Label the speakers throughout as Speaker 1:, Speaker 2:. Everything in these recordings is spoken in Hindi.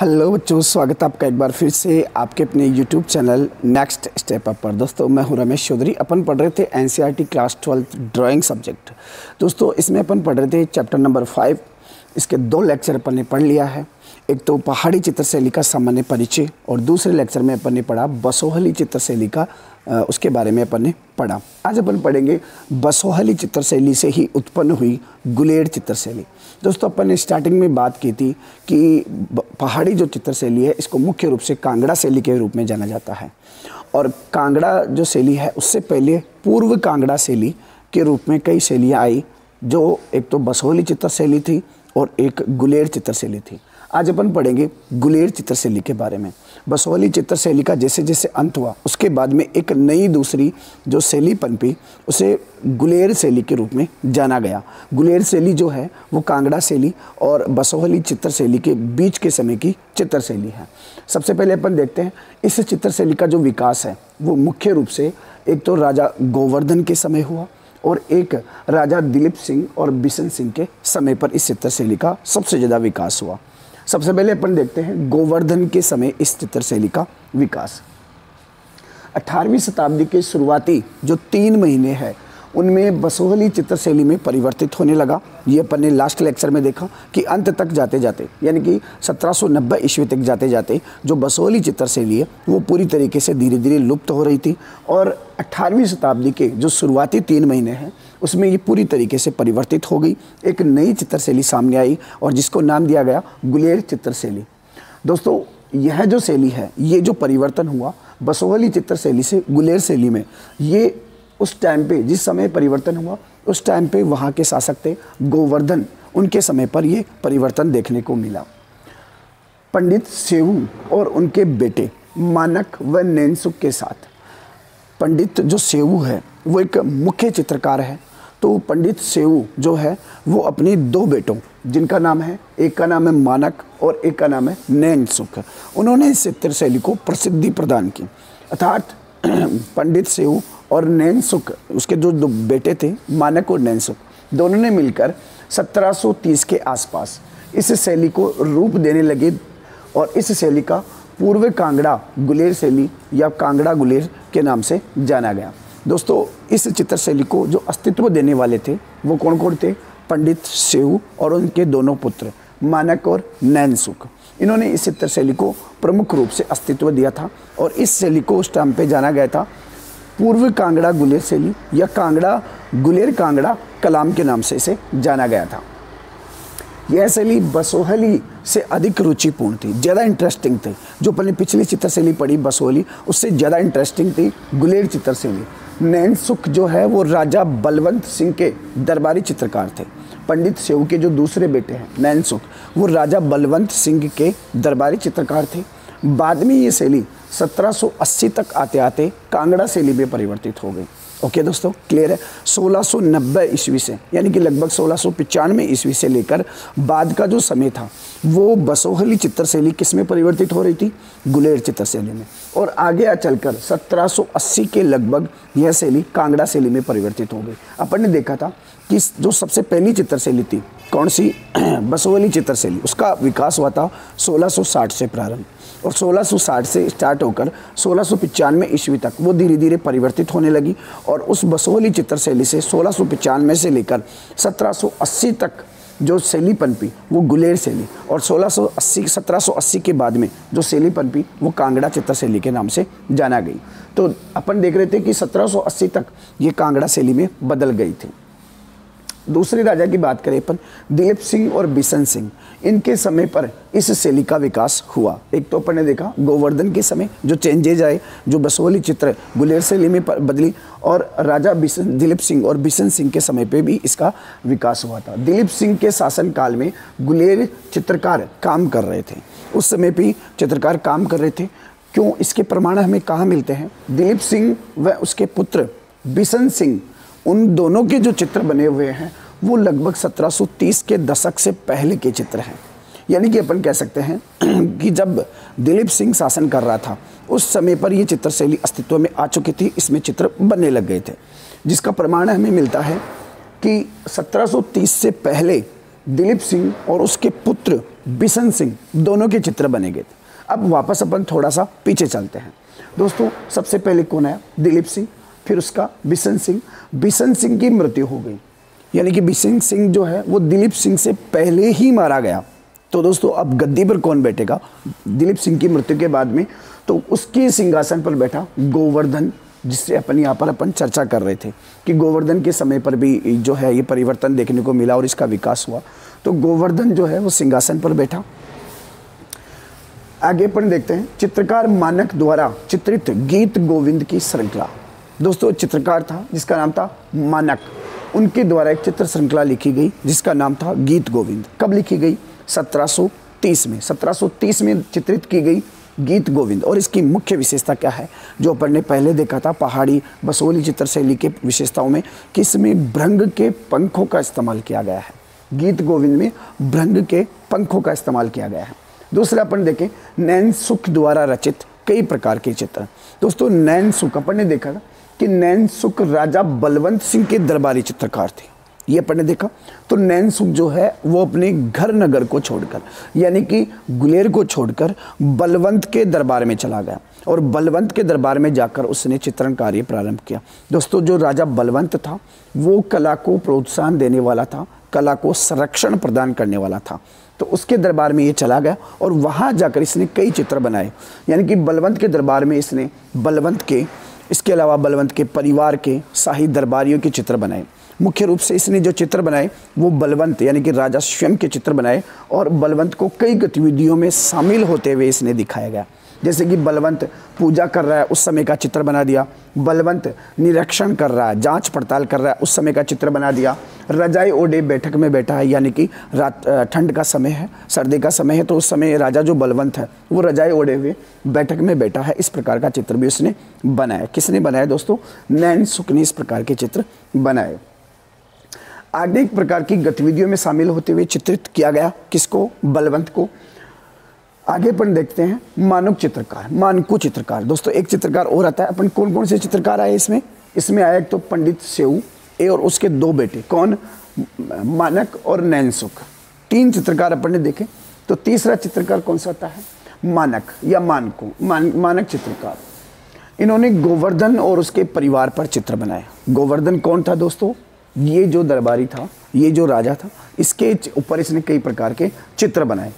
Speaker 1: हेलो बच्चों, स्वागत है आपका एक बार फिर से आपके अपने YouTube channel next step up पर। दोस्तों, मैं हूँ रमेश चौधरी। अपन पढ़ रहे थे NCERT class twelfth drawing subject दोस्तों, इसमें अपन पढ़ रहे थे चैप्टर नंबर फाइव इसके दो लेक्चर अपन ने पढ़ लिया है। एक तो पहाड़ी चित्रशैली का सामान्य परिचय और दूसरे लेक्चर में अपन ने पढ़ा बसोहली चित्रशैली का उसके बारे में अपन ने पढ़ा। आज अपन पढ़ेंगे बसोहली चित्रशैली से ही उत्पन्न हुई गुलेर चित्रशैली। दोस्तों, अपन ने स्टार्टिंग में बात की थी कि पहाड़ी जो चित्रशैली है, इसको मुख्य रूप से कांगड़ा शैली के रूप में जाना जाता है। और कांगड़ा जो शैली है, उससे पहले पूर्व कांगड़ा शैली के रूप में कई शैलियाँ आई, जो एक तो बसोहली चित्रशैली थी और एक गुलेर चित्रशैली थी। आज अपन पढ़ेंगे गुलेर चित्रशैली के बारे में। बसोली चित्रशैली का जैसे जैसे अंत हुआ, उसके बाद में एक नई दूसरी जो शैली पनपी, उसे गुलेर शैली के रूप में जाना गया। गुलेर शैली जो है, वो कांगड़ा शैली और बसोहली चित्रशैली के बीच के समय की चित्रशैली है। सबसे पहले अपन देखते हैं, इस चित्रशैली का जो विकास है, वो मुख्य रूप से एक तो राजा गोवर्धन के समय हुआ और एक राजा दिलीप सिंह और बिशन सिंह के समय पर इस चित्रशैली का सबसे ज़्यादा विकास हुआ। सबसे पहले अपन देखते हैं गोवर्धन के समय इस चित्रशैली का विकास। 18वीं शताब्दी के शुरुआती जो तीन महीने हैं, उनमें बसोहली चित्रशैली में परिवर्तित होने लगा। ये अपन ने लास्ट लेक्चर में देखा कि अंत तक जाते जाते, यानी कि 1790 ईस्वी तक जाते जाते, जो बसोहली चित्रशैली है वो पूरी तरीके से धीरे धीरे लुप्त हो रही थी। और 18वीं शताब्दी के जो शुरुआती तीन महीने हैं, उसमें ये पूरी तरीके से परिवर्तित हो गई। एक नई चित्रशैली सामने आई और जिसको नाम दिया गया गुलेर चित्रशैली। दोस्तों, यह जो शैली है, ये जो परिवर्तन हुआ बसोहली चित्रशैली से गुलेर शैली में, ये उस टाइम पे, जिस समय परिवर्तन हुआ, उस टाइम पे वहाँ के शासक थे, गोवर्धन। उनके समय पर ये परिवर्तन देखने को मिला। पंडित सेऊ और उनके बेटे, मानक व नैनसुख के साथ। पंडित जो सेऊ है, वो एक मुख्य चित्रकार है। तो पंडित सेऊ जो है, वो अपनी दो बेटों, जिनका नाम है, एक का नाम है मानक और एक का नाम है नैन सुख उन्होंने इस चित्रशैली को प्रसिद्धि प्रदान की। अर्थात पंडित सेऊ और नैन सुख उसके जो दो बेटे थे, मानक और नैन सुख दोनों ने मिलकर 1730 के आसपास इस शैली को रूप देने लगे और इस शैली का पूर्व कांगड़ा गुलेर शैली या कांगड़ा गुलेर के नाम से जाना गया। दोस्तों, इस चित्र शैली को जो अस्तित्व देने वाले थे, वो कौन कौन थे? पंडित सेऊ और उनके दोनों पुत्र, मानक और नैनसुख। इन्होंने इस चित्र शैली को प्रमुख रूप से अस्तित्व दिया था और इस शैली को उस टाइम पे जाना गया था पूर्व कांगड़ा गुलेर शैली या कांगड़ा, गुलेर कांगड़ा कलाम के नाम से इसे जाना गया था। यह शैली बसोहली से अधिक रुचिपूर्ण थी, ज़्यादा इंटरेस्टिंग थी। जो अपने पिछली चित्रशैली पढ़ी बसोहली, उससे ज़्यादा इंटरेस्टिंग थी गुलेर चित्रशैली नैन सुख जो है, वो राजा बलवंत सिंह के दरबारी चित्रकार थे। पंडित सेव के जो दूसरे बेटे हैं, नैन सुख, वो राजा बलवंत सिंह के दरबारी चित्रकार थे। बाद में ये शैली 1780 तक आते आते कांगड़ा शैली में परिवर्तित हो गई। ओके दोस्तों क्लियर है? 1690 ईस्वी से, यानी कि लगभग सोलह सौ ईस्वी से लेकर बाद का जो समय था, वो बसोहली चित्रशैली किसमें परिवर्तित हो रही थी? गुलेर चित्रशैली में। और आगे आ चलकर 1780 के लगभग यह शैली कांगड़ा शैली में परिवर्तित हो गई। अपन ने देखा था कि जो सबसे पहली चित्रशैली थी, कौन सी? बसोहली चित्रशैली, उसका विकास हुआ था 1660 से प्रारंभ। और 1660 से स्टार्ट होकर सोलह सौ ईस्वी तक वो धीरे धीरे परिवर्तित होने लगी। और उस बसोली चित्रशैली से सोलह से लेकर 1780 तक जो शैली पनपी, वो गुलेर शैली और 1680 1780 के बाद में जो शैली पनपी, वो कांगड़ा चित्र शैली के नाम से जाना गई। तो अपन देख रहे थे कि 1780 तक ये कांगड़ा शैली में बदल गई थी। दूसरे राजा की बात करें अपन दिलीप सिंह और बिशन सिंह, इनके समय पर इस शैली का विकास हुआ। एक तो अपन ने देखा, गोवर्धन के समय जो चेंजेज आए, जो बसोली चित्र गुलेर शैली में बदली, और राजा बिशन, दिलीप सिंह और बिशन सिंह के समय पे भी इसका विकास हुआ था। दिलीप सिंह के शासनकाल में गुलेर चित्रकार काम कर रहे थे। उस समय भी चित्रकार काम कर रहे थे। क्यों? इसके प्रमाण हमें कहाँ मिलते हैं? दिलीप सिंह व उसके पुत्र बिशन सिंह, उन दोनों के जो चित्र बने हुए हैं वो लगभग 1730 के दशक से पहले के चित्र हैं। यानी कि अपन कह सकते हैं कि जब दिलीप सिंह शासन कर रहा था, उस समय पर ये चित्रशैली अस्तित्व में आ चुकी थी, इसमें चित्र बनने लग गए थे। जिसका प्रमाण हमें मिलता है कि 1730 से पहले दिलीप सिंह और उसके पुत्र बिशन सिंह दोनों के चित्र बने गए थे। अब वापस अपन थोड़ा सा पीछे चलते हैं। दोस्तों, सबसे पहले कौन आया दिलीप सिंह, फिर उसका बिशन सिंह। बिशन सिंह की मृत्यु हो गई। यानी कि बिशन सिंह जो है, वो दिलीप सिंह से पहले ही मारा गया। तो दोस्तों, अब गद्दी पर कौन बैठेगा? दिलीप सिंह की मृत्यु के बाद में तो उसके सिंहासन पर बैठा गोवर्धन, जिससे अपन यहाँ पर अपन चर्चा कर रहे थे कि गोवर्धन के समय पर भी जो है, ये परिवर्तन देखने को मिला और इसका विकास हुआ। तो गोवर्धन जो है, वो सिंहासन पर बैठा। आगे अपन देखते हैं, चित्रकार मानक द्वारा चित्रित गीत गोविंद की श्रृंखला। दोस्तों, चित्रकार था, जिसका नाम था मानक। उनके द्वारा एक चित्र श्रृंखला लिखी गई, जिसका नाम था गीत गोविंद। कब लिखी गई? 1730 में। 1730 में चित्रित की गई गीत गोविंद। और इसकी मुख्य विशेषता क्या है? जो अपन ने पहले देखा था, पहाड़ी बसोली चित्र शैली के विशेषताओं में, कि इसमें भ्रंग के पंखों का इस्तेमाल किया गया है। गीत गोविंद में भ्रंग के पंखों का इस्तेमाल किया गया है। दूसरा अपन देखें, नैन सुख द्वारा रचित कई प्रकार के चित्र। दोस्तों, नैन सुख, अपन ने देखा था कि नैन सुख राजा बलवंत सिंह के दरबारी चित्रकार थे। ये अपन देखा। तो नैन सुख जो है, वो अपने घर नगर को छोड़कर, यानी कि गुलेर को छोड़कर बलवंत के दरबार में चला गया। और बलवंत के दरबार में जाकर उसने चित्रण कार्य प्रारंभ किया। दोस्तों, जो राजा बलवंत था, वो कला को प्रोत्साहन देने वाला था, कला को संरक्षण प्रदान करने वाला था। तो उसके दरबार में ये चला गया और वहाँ जाकर इसने कई चित्र बनाए। यानी कि बलवंत के दरबार में इसने बलवंत के इसके अलावा बलवंत के परिवार के शाही दरबारियों के चित्र बनाए। मुख्य रूप से इसने जो चित्र बनाए, वो बलवंत यानी कि राजा स्वयं के चित्र बनाए और बलवंत को कई गतिविधियों में शामिल होते हुए इसने दिखाया गया। जैसे कि बलवंत पूजा कर रहा है, उस समय का चित्र बना दिया। बलवंत निरीक्षण कर रहा है, जाँच पड़ताल कर रहा है, उस समय का चित्र बना दिया। रजाई ओडे बैठक में बैठा है, यानी कि रात ठंड का समय है, सर्दी का समय है तो उस समय राजा जो बलवंत है, वो रजाई ओढ़े हुए बैठक में बैठा है, इस प्रकार का चित्र भी उसने बनाया। किसने बनाया दोस्तों? नैन सुख ने इस प्रकार के चित्र बनाए। एक प्रकार की गतिविधियों में शामिल होते हुए चित्रित किया गया, किसको? बलवंत को। आगे अपन देखते हैं मानव चित्रकार मानकू चित्रकार। दोस्तों एक चित्रकार और आता है। अपन कौन कौन से चित्रकार आए इसमें? इसमें आया एक तो पंडित सेऊ ए और उसके दो बेटे। कौन? मानक और नैनसुख। तीन चित्रकार अपन ने देखे। तो तीसरा चित्रकार कौन सा आता है? मानक या मानकू मान, मानक चित्रकार। इन्होंने गोवर्धन और उसके परिवार पर चित्र बनाया। गोवर्धन कौन था दोस्तों? ये जो दरबारी था ये जो राजा था इसके ऊपर इसने कई प्रकार के चित्र बनाए।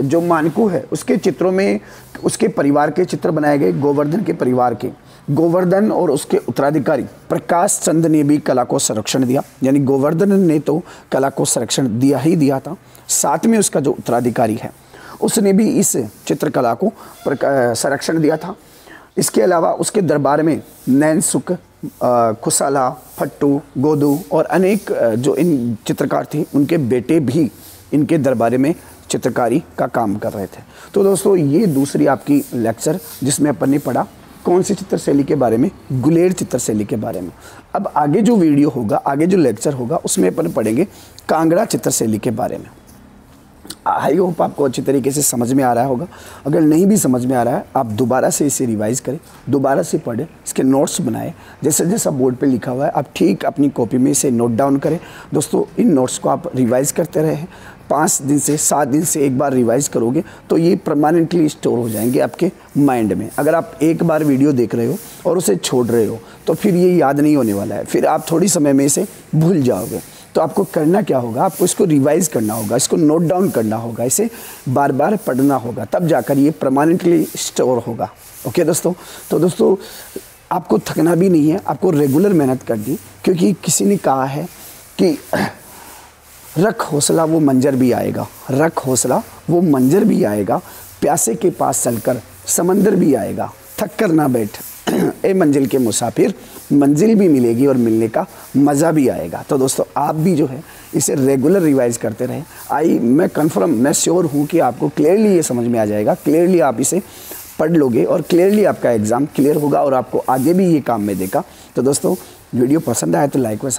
Speaker 1: जो मानकू है, उसके चित्रों में, उसके परिवार के चित्र बनाए गए, गोवर्धन के परिवार के। गोवर्धन और उसके उत्तराधिकारी प्रकाश चंद ने भी कला को संरक्षण दिया। यानी गोवर्धन ने तो कला को संरक्षण दिया ही दिया था। साथ में उसका जो उत्तराधिकारी है, उसने भी इस चित्रकला को संरक्षण दिया था। इसके अलावा उसके दरबार में नैन सुख खुशाला, फट्टू, गोदू और अनेक जो इन चित्रकार थे, उनके बेटे भी इनके दरबार में चित्रकारी का काम कर रहे थे। तो दोस्तों, ये दूसरी आपकी लेक्चर जिसमें अपन ने पढ़ा, कौन सी चित्र शैली के बारे में? गुलेर चित्र शैली के बारे में। अब आगे जो वीडियो होगा, आगे जो लेक्चर होगा, उसमें अपन पढ़ेंगे कांगड़ा चित्र शैली के बारे में। आई होप आपको अच्छी तरीके से समझ में आ रहा होगा। अगर नहीं भी समझ में आ रहा है, आप दोबारा से इसे रिवाइज़ करें, दोबारा से पढ़ें, इसके नोट्स बनाएँ। जैसे जैसा बोर्ड पे लिखा हुआ है, आप ठीक अपनी कॉपी में इसे नोट डाउन करें। दोस्तों, इन नोट्स को आप रिवाइज़ करते रहें। पाँच दिन से, सात दिन से एक बार रिवाइज करोगे तो ये परमानेंटली स्टोर हो जाएँगे आपके माइंड में। अगर आप एक बार वीडियो देख रहे हो और उसे छोड़ रहे हो तो फिर ये याद नहीं होने वाला है। फिर आप थोड़ी समय में इसे भूल जाओगे। तो आपको करना क्या होगा? आपको इसको रिवाइज करना होगा, इसको नोट डाउन करना होगा, इसे बार बार पढ़ना होगा, तब जाकर ये परमानेंटली स्टोर होगा। ओके दोस्तों? तो दोस्तों, आपको थकना भी नहीं है, आपको रेगुलर मेहनत करनी, क्योंकि किसी ने कहा है कि रख हौसला वो मंजर भी आएगा। रख हौसला वो मंजर भी आएगा। प्यासे के पास चलकर समंदर भी आएगा। थक कर ना बैठ। ए मंजिल के मुसाफिर, मंजिल भी मिलेगी और मिलने का मज़ा भी आएगा। तो दोस्तों, आप भी जो है, इसे रेगुलर रिवाइज करते रहें। आई, मैं कंफर्म मैं श्योर हूँ कि आपको क्लियरली ये समझ में आ जाएगा। क्लियरली आप इसे पढ़ लोगे और क्लियरली आपका एग्ज़ाम क्लियर होगा और आपको आगे भी ये काम में देगा। तो दोस्तों वीडियो पसंद आए तो लाइक व